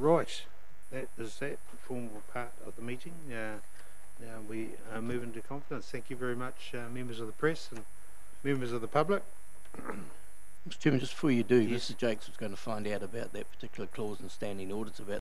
Right, that is that formal part of the meeting. Uh, now we are moving to confidence. Thank you very much, uh, members of the press and members of the public. Mr Chairman, just before you do, Yes. Mr Jakes was going to find out about that particular clause in standing orders about